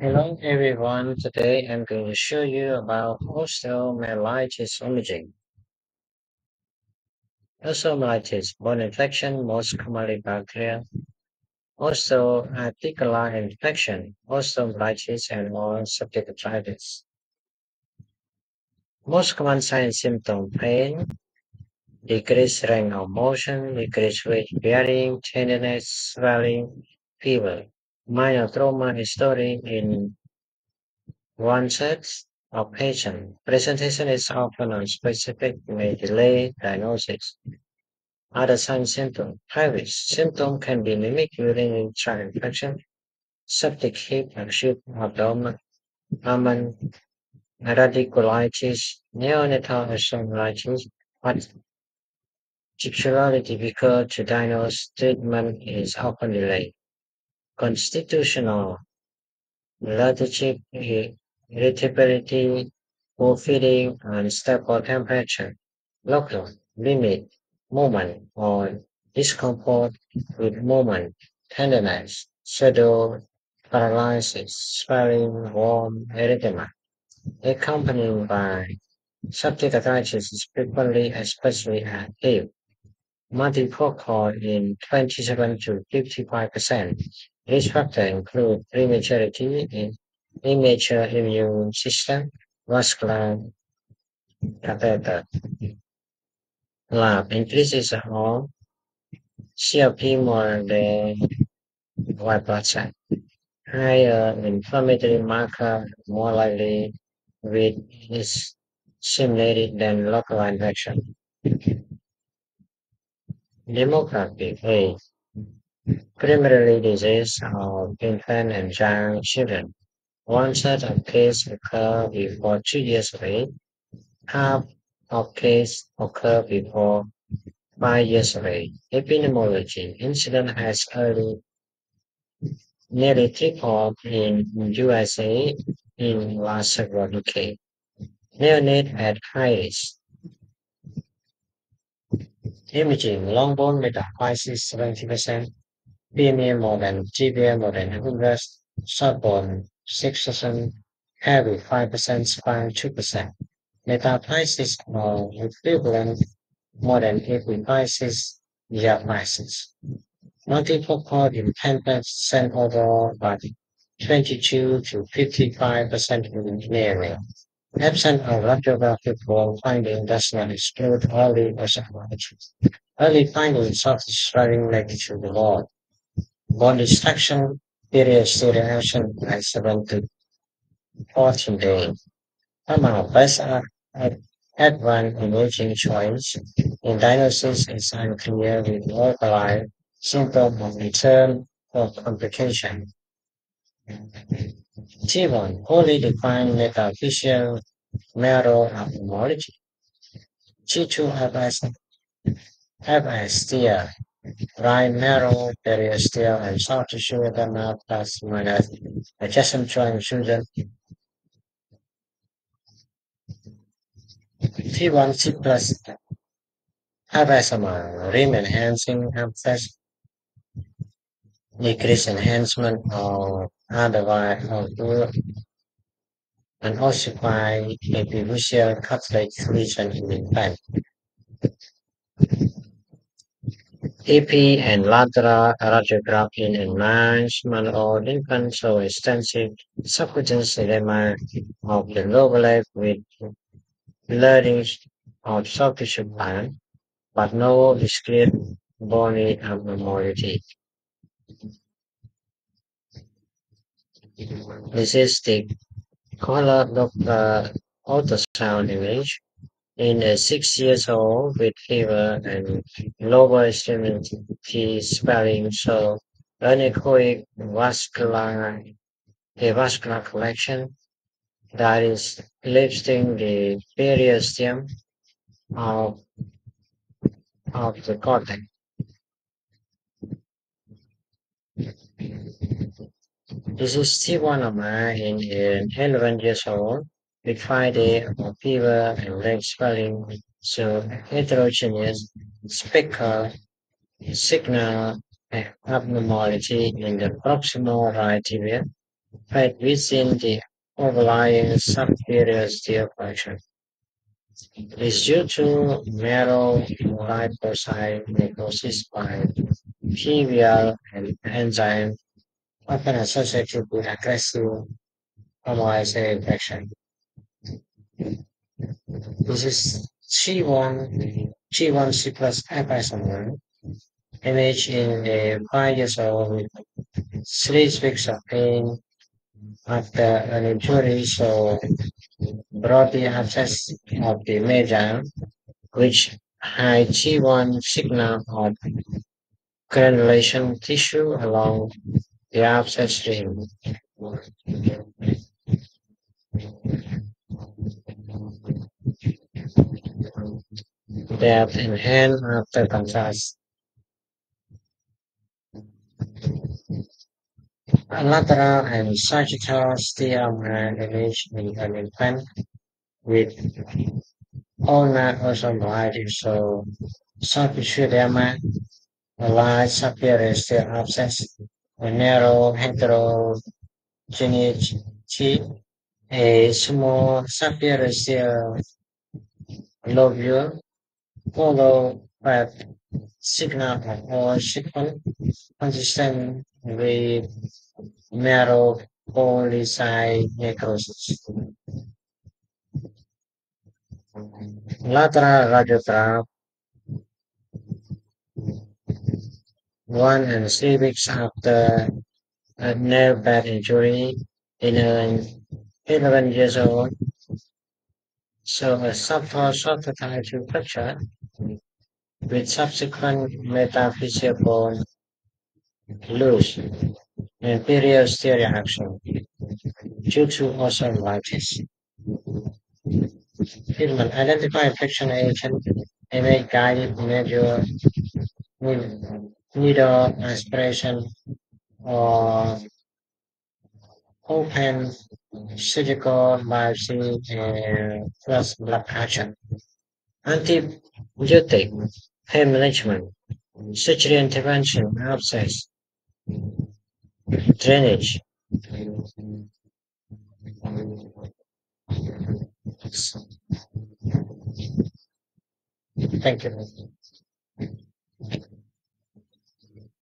Hello everyone, today I'm going to show you about osteomyelitis imaging. Osteomyelitis, bone infection, most commonly bacteria, osteoarticular infection, osteomyelitis, and or septic arthritis. Most common signs symptom pain, decreased range of motion, decreased weight bearing, tenderness, swelling, fever. Minor trauma history in one set of patient. Presentation is often unspecific, may delay diagnosis. Other signs symptoms. High risk. Symptom can be mimic urinary tract infection, septic hip and acute abdomen, common radiculitis, neonatal osteomyelitis, but particularly difficult to diagnose. Treatment is often delayed. Constitutional lethargic irritability, poor feeding, unstable temperature, local limit movement or discomfort with movement, tenderness, shadow paralysis, swelling, warm erythema, accompanied by septic arthritis is frequently especially active. Multifocal in 27 to 55 percent. Risk factors include prematurity, immature immune system, vascular catheter, lab increases of CRP more than white blood cell. Higher inflammatory marker more likely with is simulated than local infection. Demographic age. Primarily disease of infant and young children. One set of cases occur before two years of age. Half of cases occur before five years of age. Epidemiology. Incident has early nearly tripled in USA in last several decades. Neonate at high risk. Imaging long bone metaphysis 70%, More GBM more than 100, short bone 6%, heavy 5%, spine 2%. Metaphysis or equivalent more than 85 diagnosis. Multifocal in 10% overall, but 22 to 55% in engineering. Absent of radiographic wall finding does not exclude early osteomyelitis. Early findings of swelling related to the Bone destruction periosteal reaction by 7 to 14 days. Among best at, at one emerging choice in diagnosis is unclear with localized symptom of return or complication. T1 wholly defined metaphyseal marrow abnormality. T2 FS, FSTL, right marrow, periosteal, and soft tissue edema plus minus adjacent joint fusion. T1C plus FSMR, rim enhancing abscess, decrease enhancement of otherwise of and ossify epiphyseal cartilage lesion in the infant. AP and lateral radiograph in enlargement or infant show extensive subcutaneous edema of the lower leg with blurring of tissue plan, but no discrete bony abnormality. This is the color of the ultrasound image in a six years old with fever and lower extremity swelling, so anechoic vascular, a vascular collection that is lifting the periosteum of, of the cortex. This is T1 in an 11 years old with five days of fever and leg swelling, so heterogeneous speckle signal abnormality in the proximal right tibia right within the overlying subperiosteal function. Is due to marrow lipocyte necrosis by PVL and enzyme often associated with aggressive homolysis infection. This is G1, G1C plus isomer image in years old with three weeks of pain after an injury so Brodie abscess of the media which high G1 signal of granulation tissue along the abscess rim. Depth in hand after contrast. A lateral and sagittal sternum image in an infant with ulnar osteomyelitis so subpituitary a large subperiosteal abscess, a narrow heterogeneity, a small subperiosteal lobule, followed by signal all sequence consistent with marrow polycyte necrosis. Lateral radiograph one and three weeks after a nerve bed injury in an 11 years old. So a subtile fracture with subsequent metaphyseal bone loose and periostea reaction due to osteomyelitis. Treatment identify infection agent a guided major needle aspiration or open surgical biopsy eh, and plus blood culture. Antibiotic pain management, surgery intervention, abscess, drainage. Thank you.